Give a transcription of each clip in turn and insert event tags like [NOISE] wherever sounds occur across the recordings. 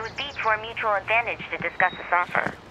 It would be to our mutual advantage to discuss this offer.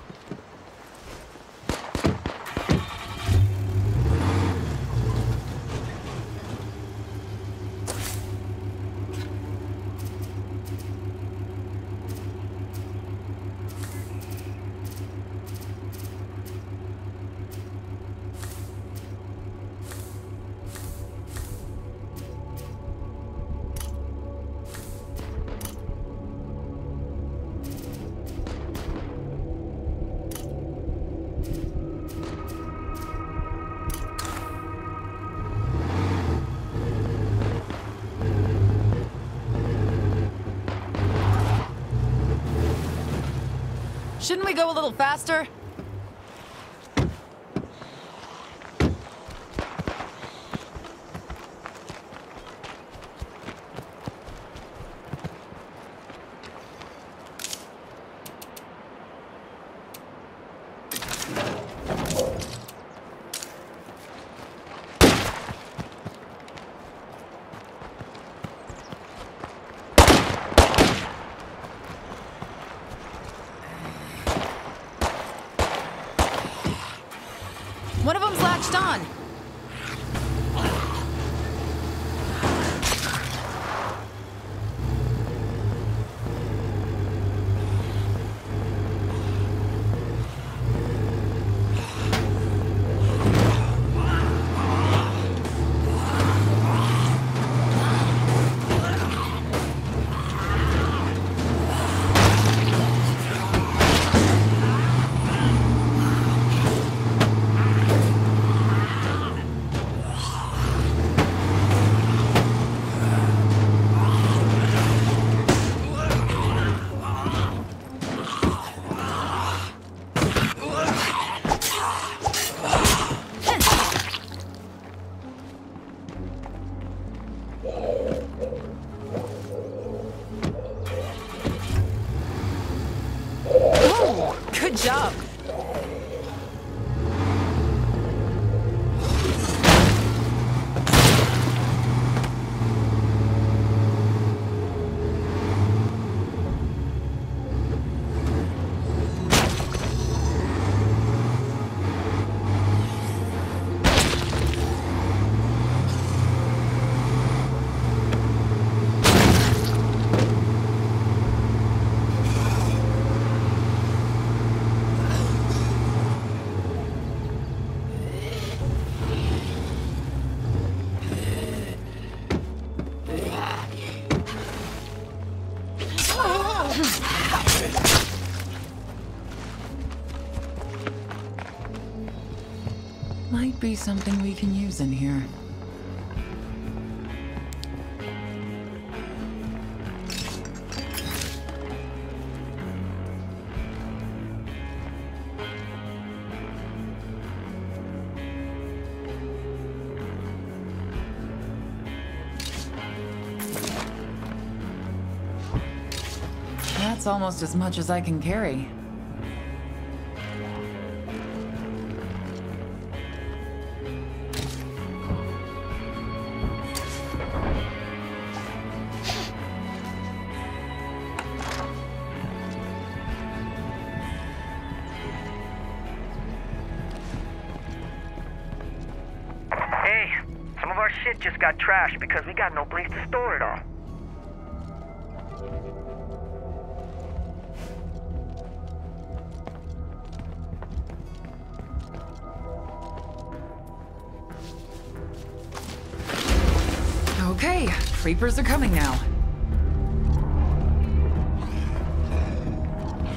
Faster? One of them's latched on. Be something we can use in here. That's almost as much as I can carry. Creepers are coming now.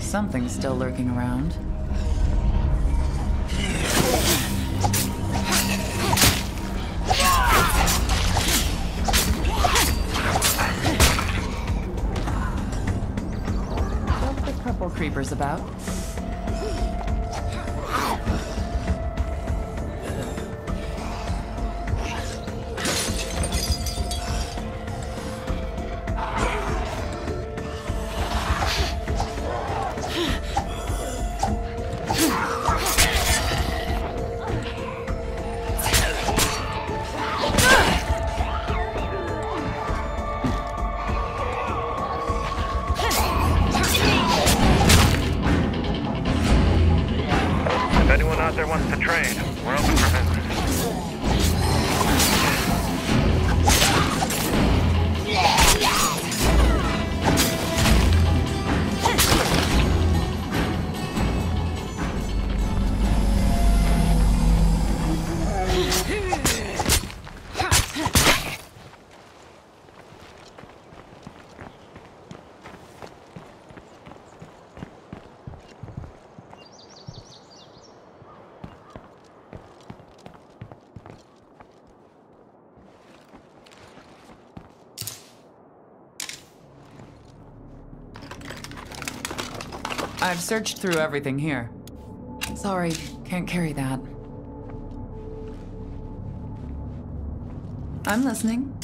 Something's still lurking around. Just a couple creepers about. I've searched through everything here. Sorry, can't carry that. I'm listening.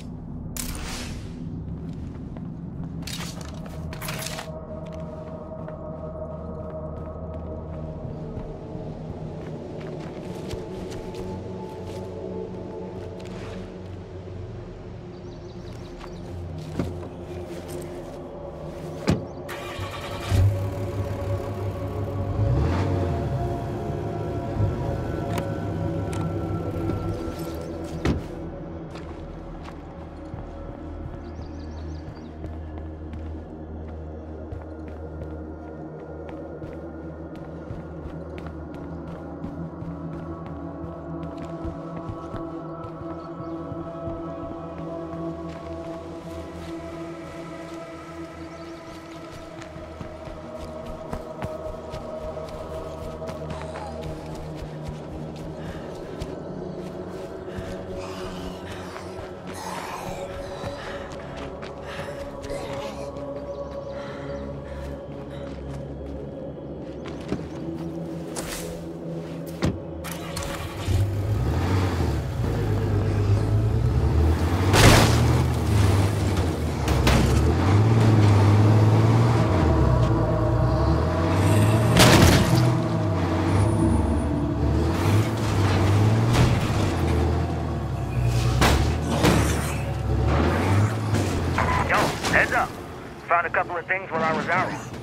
A couple of things while I was out.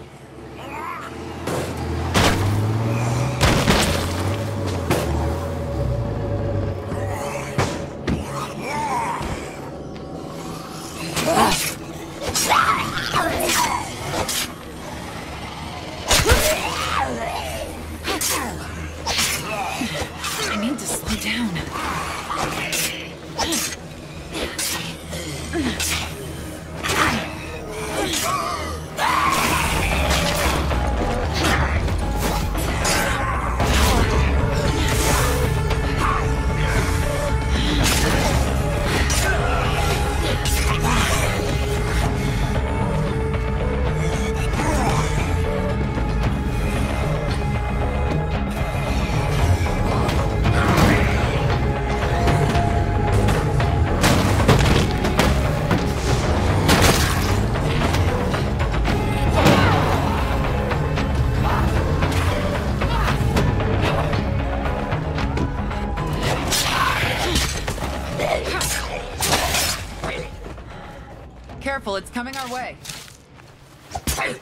It's coming our way. I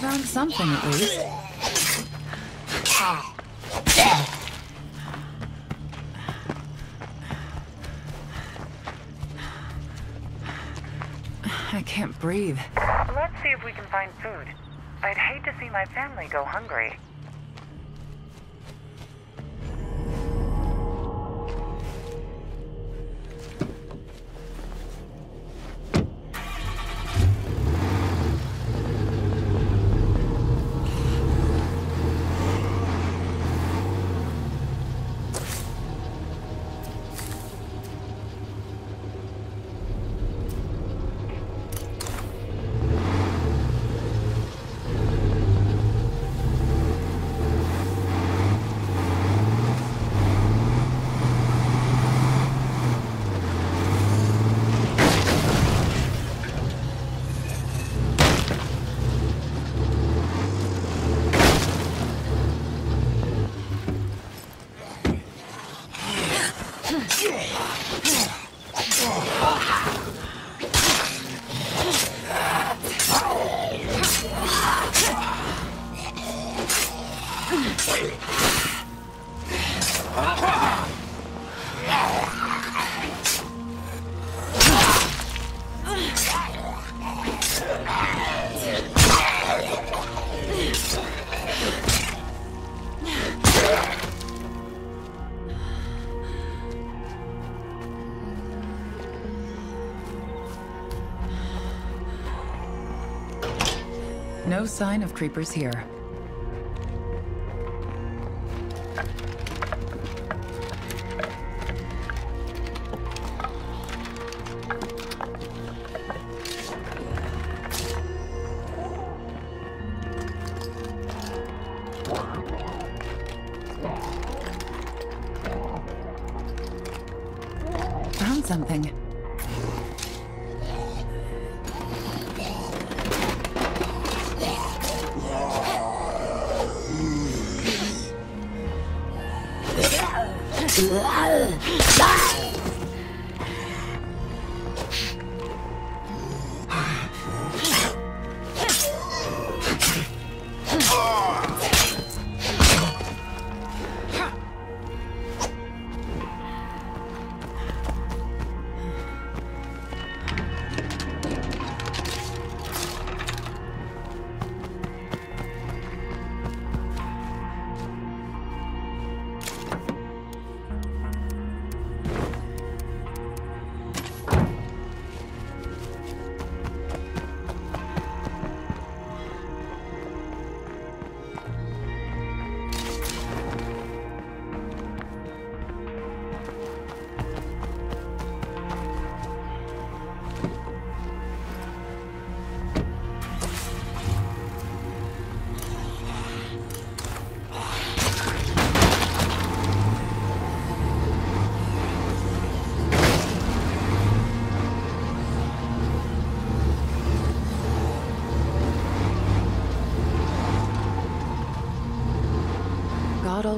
found something at least. Breathe. Let's see if we can find food. I'd hate to see my family go hungry. No sign of creepers here.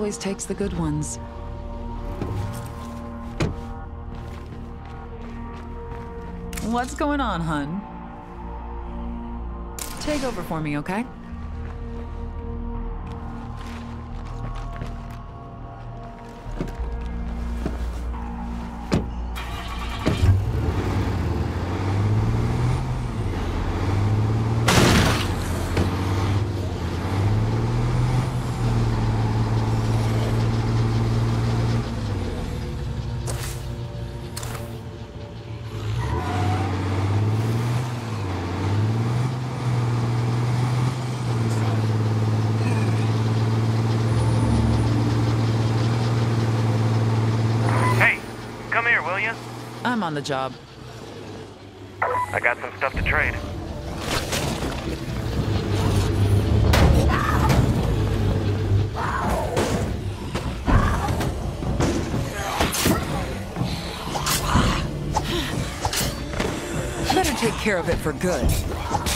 Always takes the good ones. What's going on, hun? Take over for me, okay? Here, will you? I'm on the job. I got some stuff to trade. Better take care of it for good.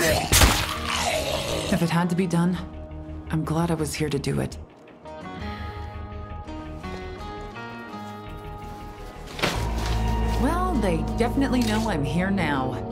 If it had to be done, I'm glad I was here to do it. Well, they definitely know I'm here now.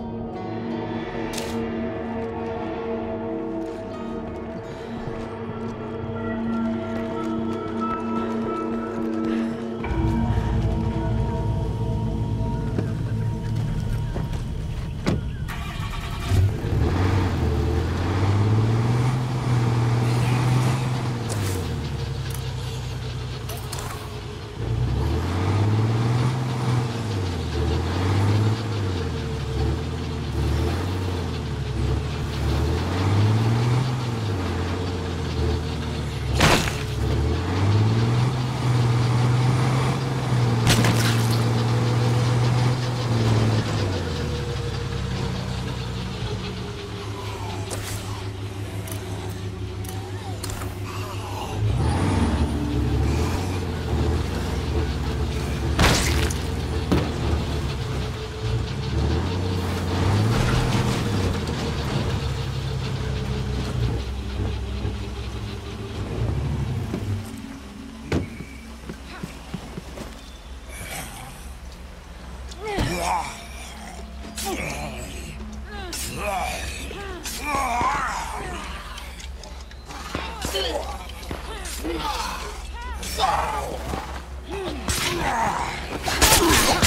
Got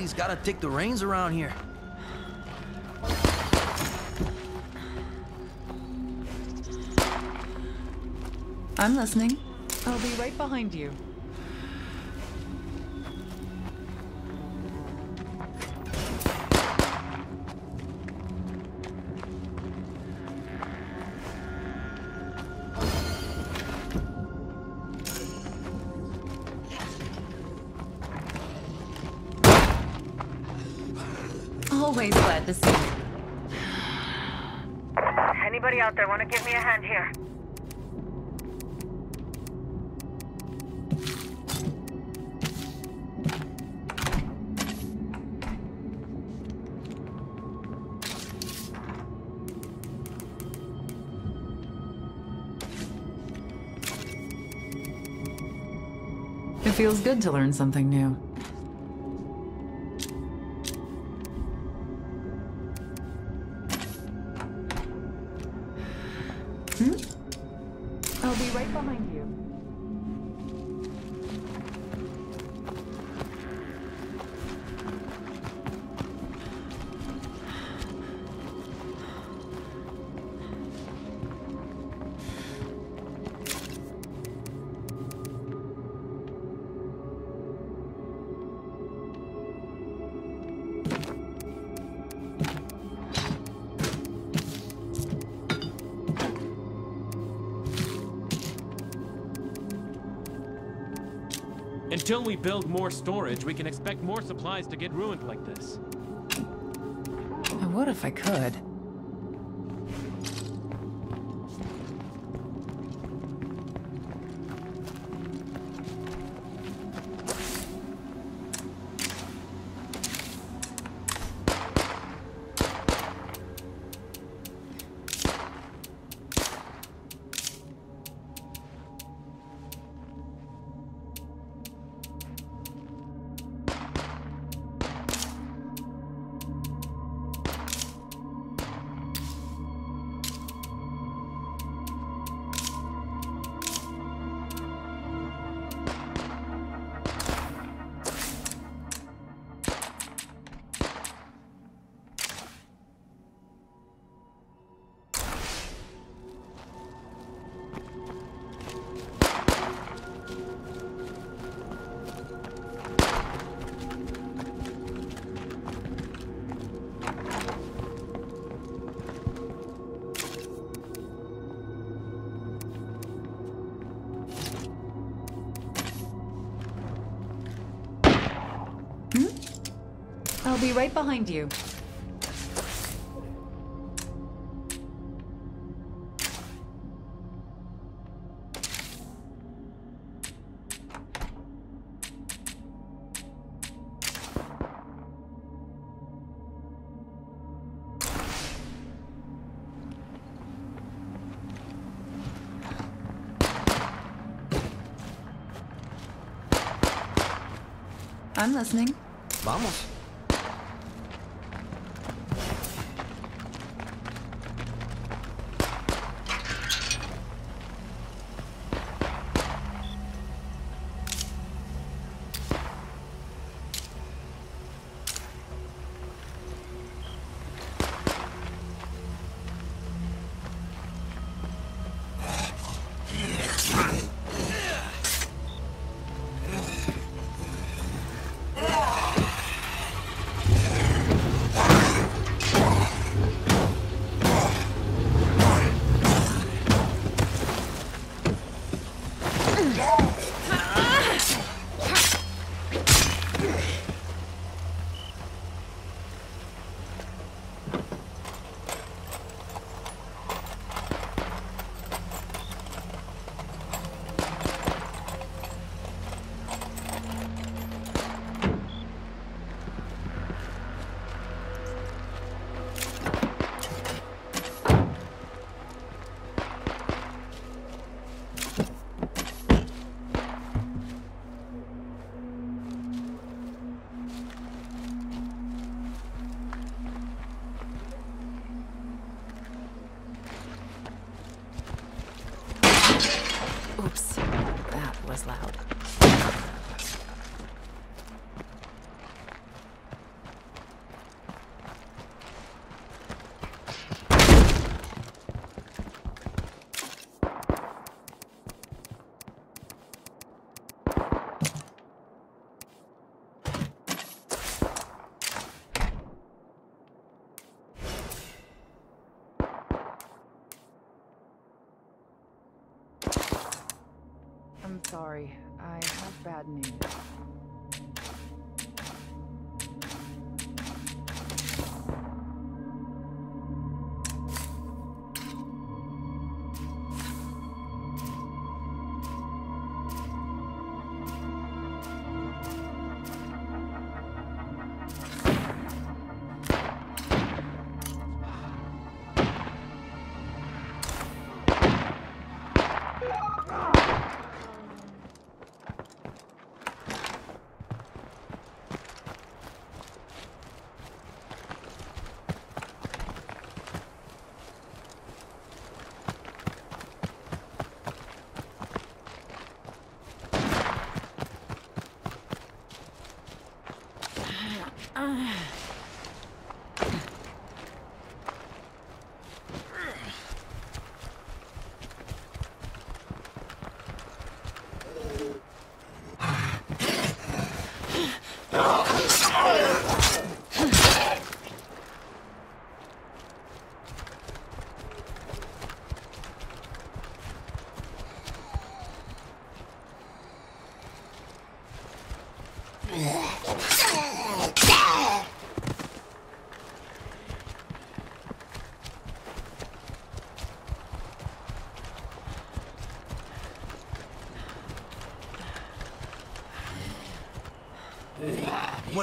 Somebody's gotta take the reins around here. I'm listening. I'll be right behind you. Always glad to see you. Anybody out there want to give me a hand here? It feels good to learn something new. Build more storage, we can expect more supplies to get ruined like this. I would if I could. Be right behind you. I'm listening. Vamos. Was loud.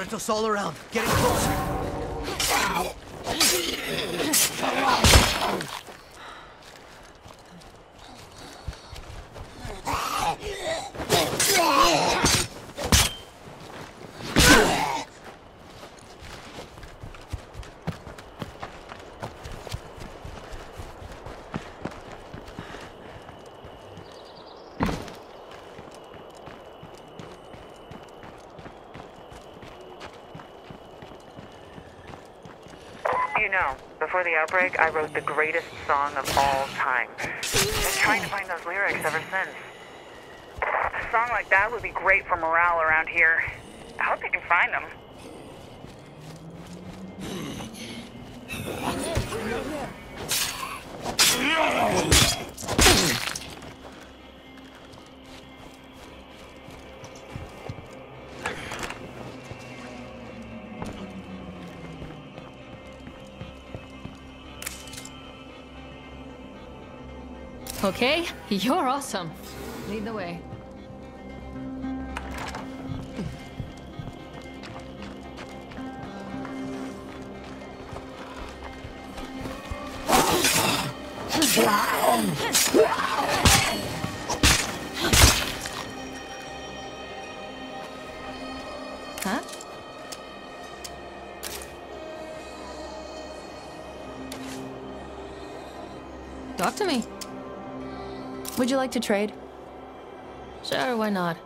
Muertos all around. Getting closer. You know, before the outbreak, I wrote the greatest song of all time. Been trying to find those lyrics ever since. A song like that would be great for morale around here. I hope you can find them. Okay, you're awesome. Lead the way. Would you like to trade? Sure, why not?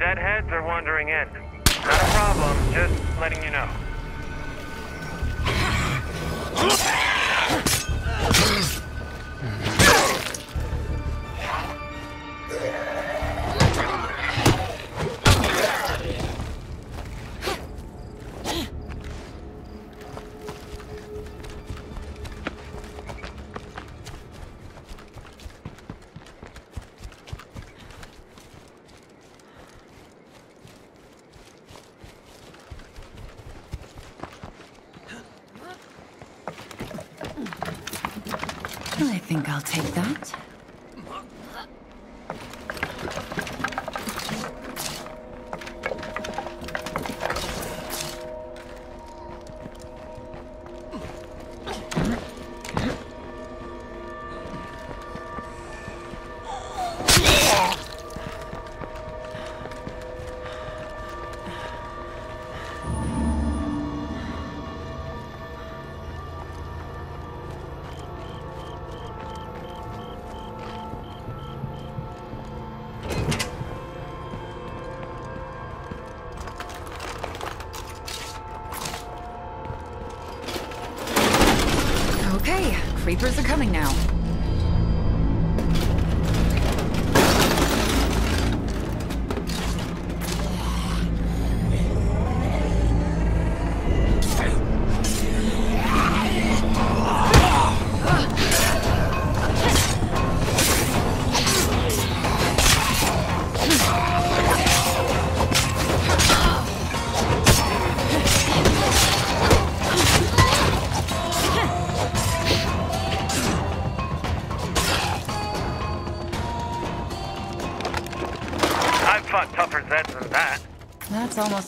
Deadheads are wandering in. Not a problem, just letting you know.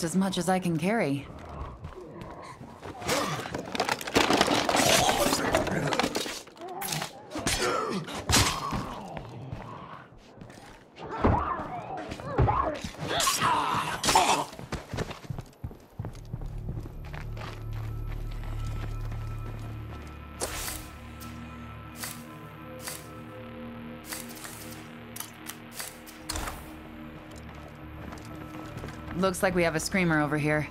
As much as I can carry. Looks like we have a screamer over here.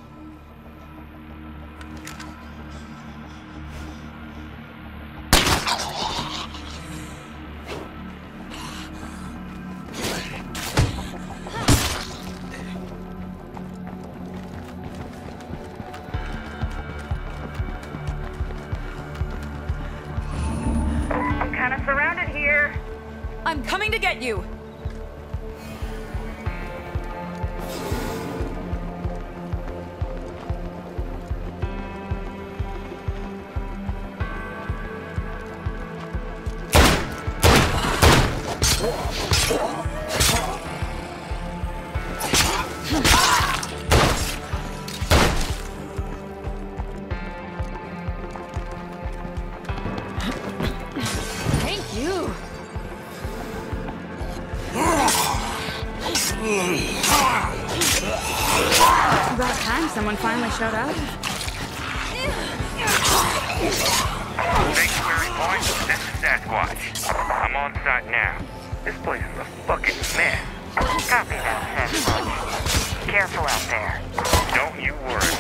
Finally up. Sanctuary point, this is Sasquatch. I'm on site now. This place is a fucking mess. Copy that, Sasquatch. Careful out there. Don't you worry.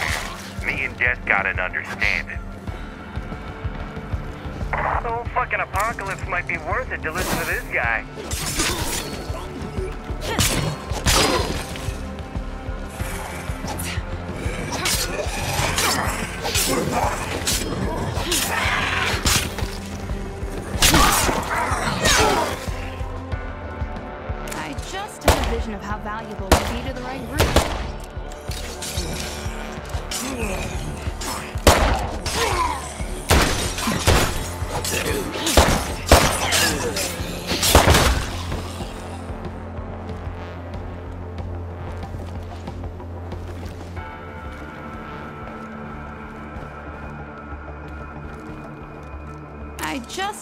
Me and Jess got an understanding. The whole fucking apocalypse might be worth it to listen to this guy. [LAUGHS] I just had a vision of how valuable we'd be to the right group.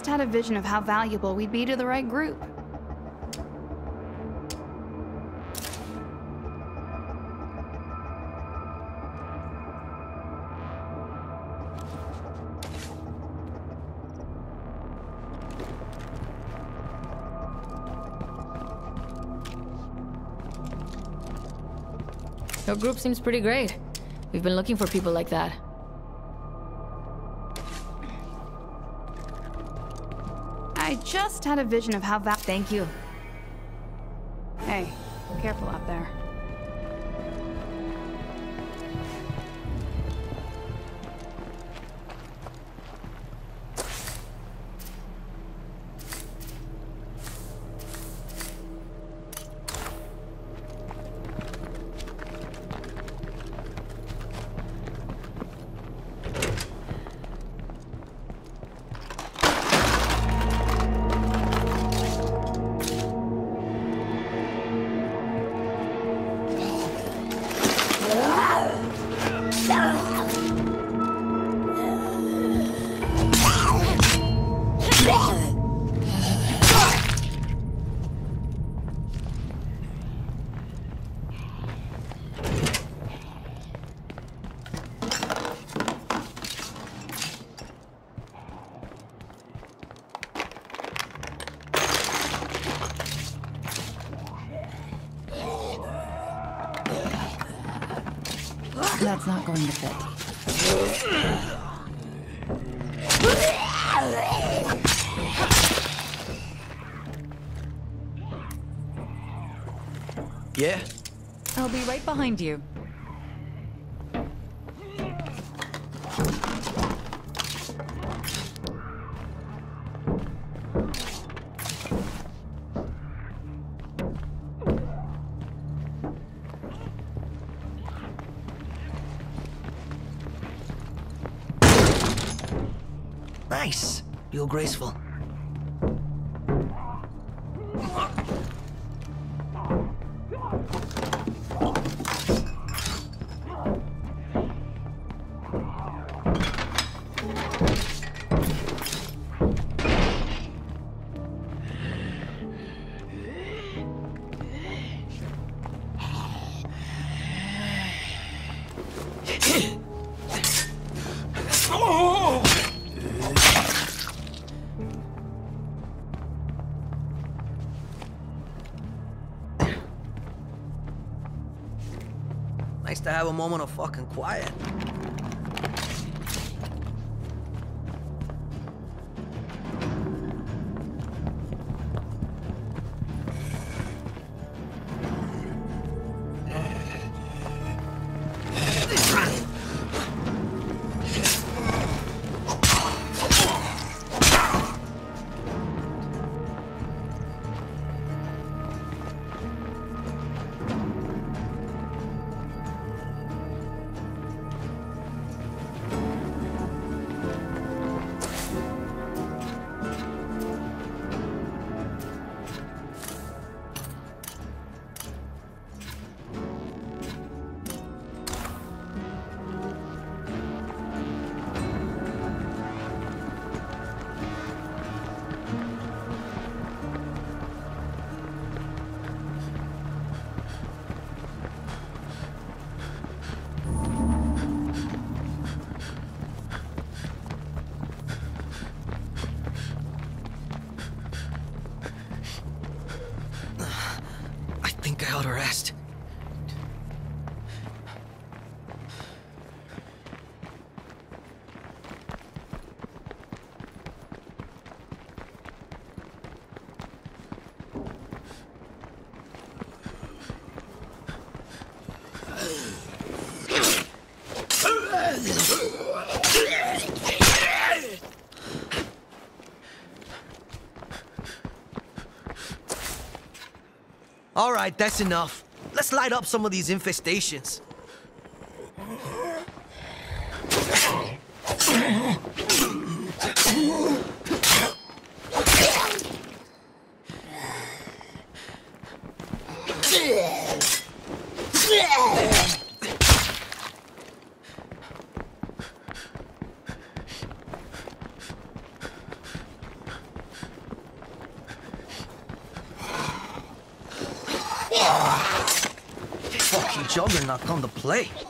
Had a vision of how valuable we'd be to the right group. Your group seems pretty great. We've been looking for people like that. Just had a vision of how va- Thank you. That's not going to fit. Yeah? I'll be right behind you. Graceful. Have a moment of fucking quiet. That's enough. Let's light up some of these infestations. Juggernaut come to play.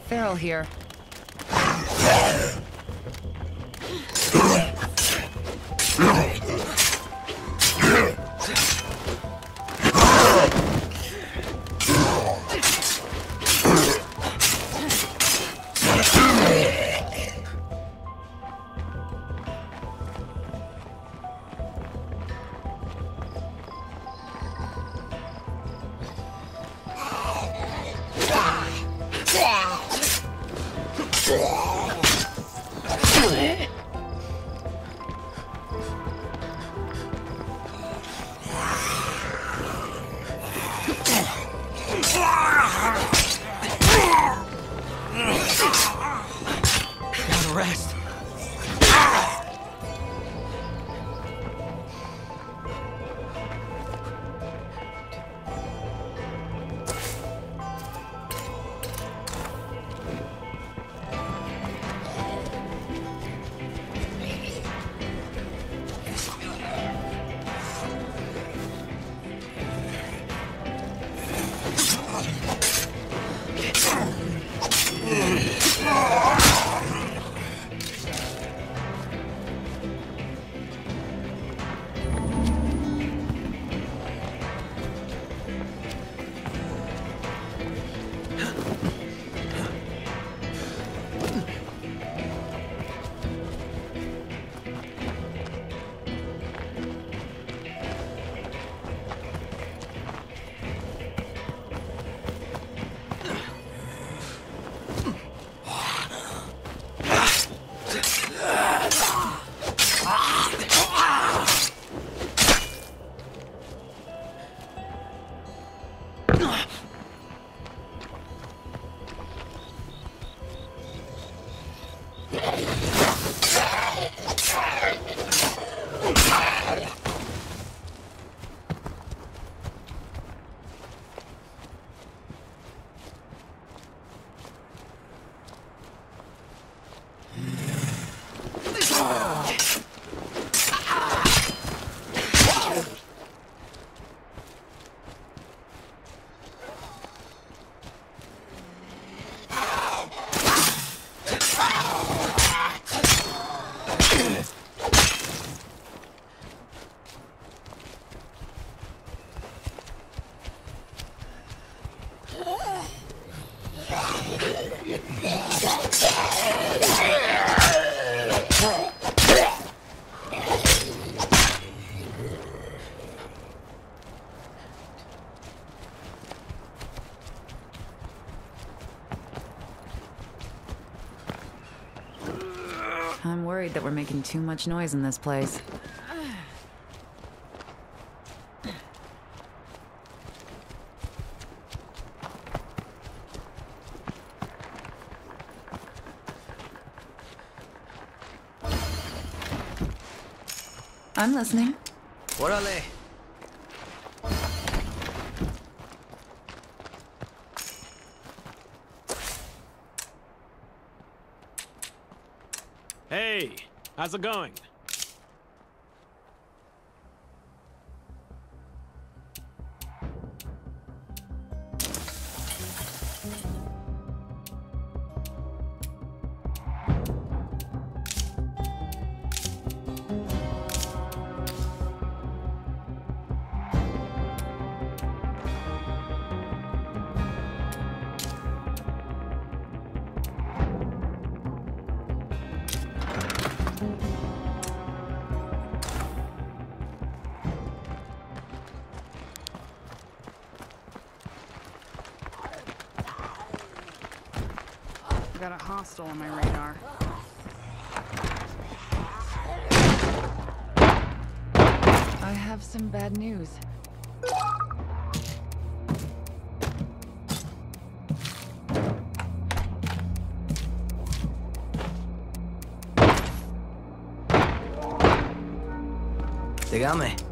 Feral here. making too much noise in this place. I'm listening. How's it going? Got a hostile on my radar. I have some bad news. Dígame.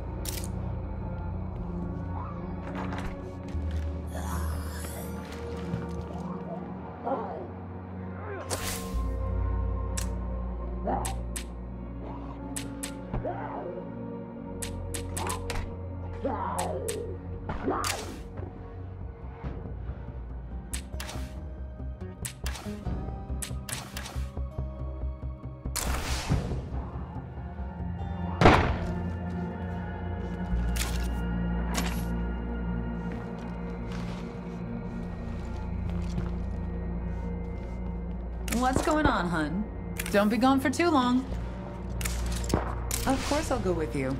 Don't be gone for too long. Of course I'll go with you.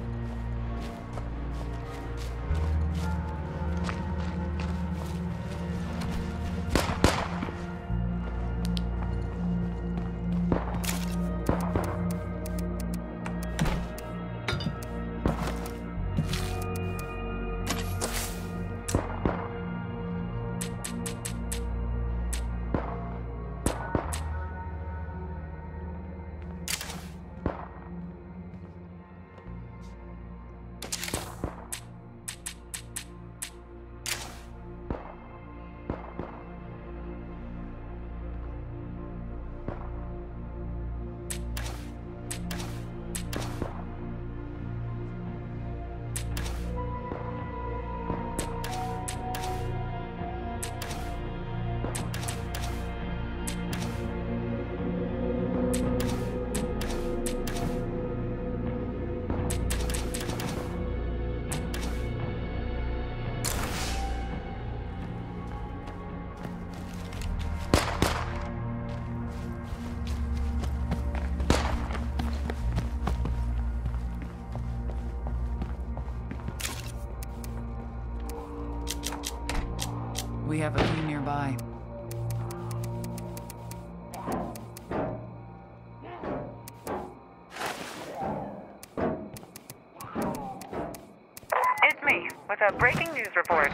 A breaking news report.